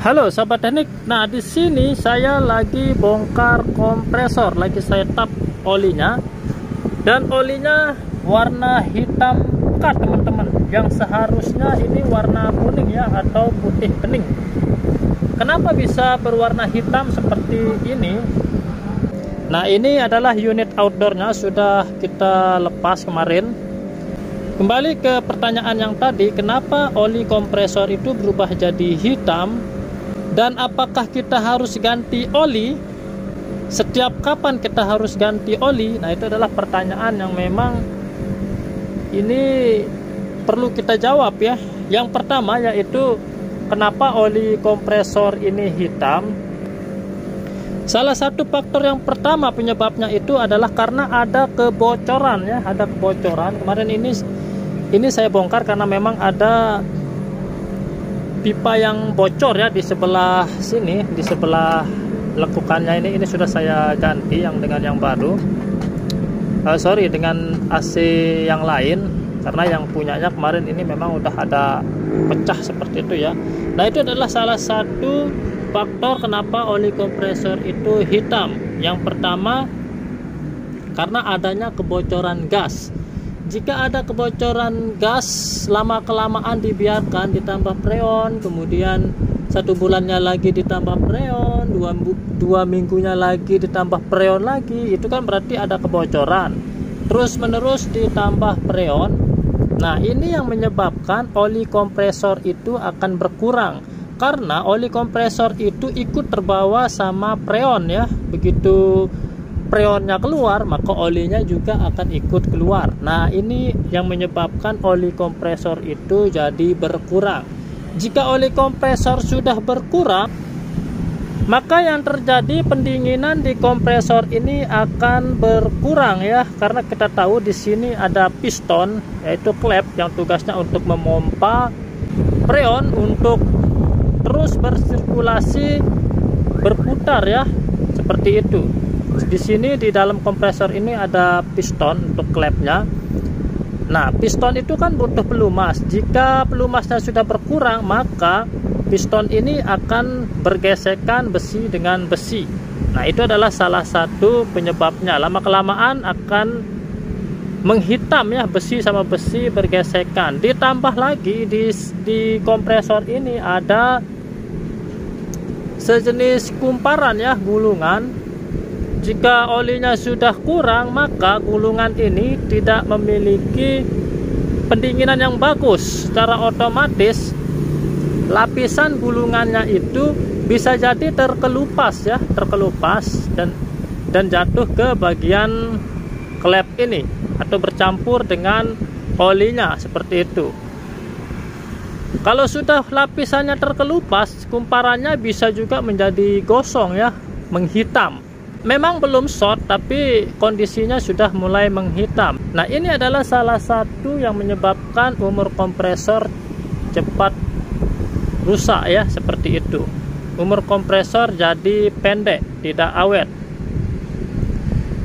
Halo sahabat teknik. Nah, di sini saya lagi bongkar kompresor, lagi saya tap olinya. Dan olinya warna hitam pekat, teman-teman. Yang seharusnya ini warna kuning ya atau putih bening. Kenapa bisa berwarna hitam seperti ini? Nah, ini adalah unit outdoornya sudah kita lepas kemarin. Kembali ke pertanyaan yang tadi, kenapa oli kompresor itu berubah jadi hitam dan apakah kita harus ganti oli? Setiap kapan kita harus ganti oli? Nah itu adalah pertanyaan yang memang ini perlu kita jawab ya. Yang pertama yaitu kenapa oli kompresor ini hitam? Salah satu faktor yang pertama penyebabnya itu adalah karena ada kebocoran ya ada kebocoran. Kemarin ini ini saya bongkar karena memang ada pipa yang bocor ya di sebelah sini di sebelah lekukannya ini ini sudah saya ganti yang dengan yang baru. Uh, sorry dengan AC yang lain karena yang punyanya kemarin ini memang udah ada pecah seperti itu ya. Nah itu adalah salah satu faktor kenapa oli kompresor itu hitam. Yang pertama karena adanya kebocoran gas jika ada kebocoran gas lama kelamaan dibiarkan ditambah freon kemudian satu bulannya lagi ditambah freon dua, dua minggunya lagi ditambah freon lagi itu kan berarti ada kebocoran. Terus menerus ditambah freon nah ini yang menyebabkan oli kompresor itu akan berkurang. Karena oli kompresor itu ikut terbawa sama freon ya. Begitu freonnya keluar maka olinya juga akan ikut keluar. Nah ini yang menyebabkan oli kompresor itu jadi berkurang. Jika oli kompresor sudah berkurang maka yang terjadi pendinginan di kompresor ini akan berkurang ya karena kita tahu di sini ada piston yaitu klep yang tugasnya untuk memompa freon untuk terus bersirkulasi berputar ya seperti itu di sini di dalam kompresor ini ada piston untuk klepnya nah piston itu kan butuh pelumas. Jika pelumasnya sudah berkurang maka piston ini akan bergesekan besi dengan besi. Nah itu adalah salah satu penyebabnya. Lama kelamaan akan menghitam ya besi sama besi bergesekan. Ditambah lagi di, di kompresor ini ada sejenis kumparan ya gulungan jika olinya sudah kurang, maka gulungan ini tidak memiliki pendinginan yang bagus. Secara otomatis, lapisan gulungannya itu bisa jadi terkelupas ya, terkelupas dan dan jatuh ke bagian klep ini atau bercampur dengan olinya seperti itu. Kalau sudah lapisannya terkelupas, kumparannya bisa juga menjadi gosong ya, menghitam memang belum short tapi kondisinya sudah mulai menghitam. Nah ini adalah salah satu yang menyebabkan umur kompresor cepat rusak ya seperti itu. Umur kompresor jadi pendek tidak awet.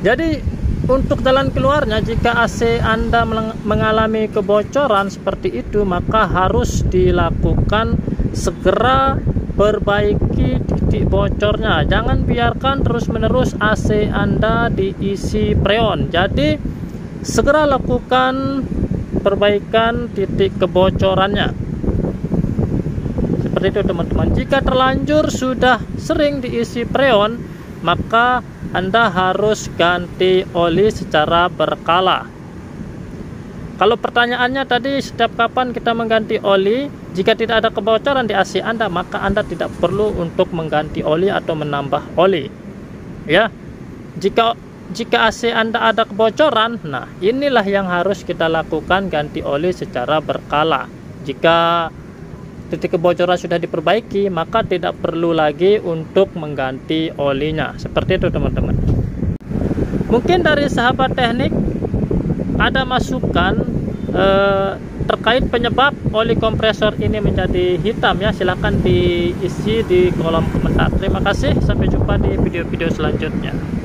Jadi untuk jalan keluarnya jika AC Anda mengalami kebocoran seperti itu maka harus dilakukan segera perbaiki titik bocornya. Jangan biarkan terus-menerus AC Anda diisi freon jadi segera lakukan perbaikan titik kebocorannya. Seperti itu teman-teman. Jika terlanjur sudah sering diisi freon maka Anda harus ganti oli secara berkala kalau pertanyaannya tadi setiap kapan kita mengganti oli, jika tidak ada kebocoran di AC Anda, maka Anda tidak perlu untuk mengganti oli atau menambah oli. Ya. Jika jika AC Anda ada kebocoran, nah inilah yang harus kita lakukan ganti oli secara berkala. Jika titik kebocoran sudah diperbaiki, maka tidak perlu lagi untuk mengganti olinya. Seperti itu, teman-teman. Mungkin dari sahabat teknik ada masukan eh, terkait penyebab oli kompresor ini menjadi hitam ya. Silahkan diisi di kolom komentar. Terima kasih. Sampai jumpa di video-video selanjutnya